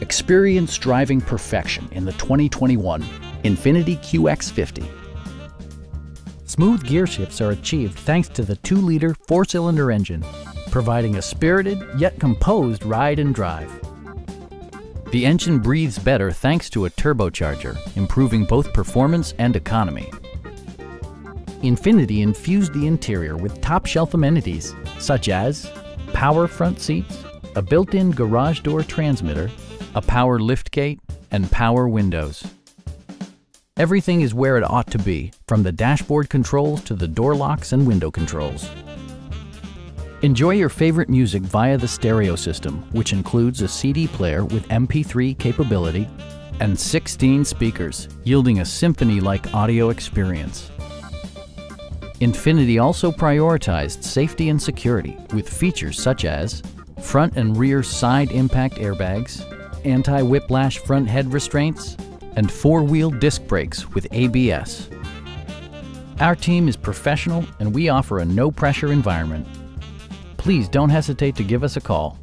Experience driving perfection in the 2021 Infiniti QX50. Smooth gear shifts are achieved thanks to the 2-liter four-cylinder engine, providing a spirited yet composed ride and drive. The engine breathes better thanks to a turbocharger, improving both performance and economy. Infiniti infused the interior with top-shelf amenities such as power front seats, a built-in garage door transmitter, a power liftgate, and power windows. Everything is where it ought to be, from the dashboard controls to the door locks and window controls. Enjoy your favorite music via the stereo system, which includes a CD player with MP3 capability and 16 speakers, yielding a symphony-like audio experience. Infiniti also prioritized safety and security with features such as front and rear side impact airbags, anti-whiplash front head restraints, and four-wheel disc brakes with ABS. Our team is professional and we offer a no-pressure environment please don't hesitate to give us a call.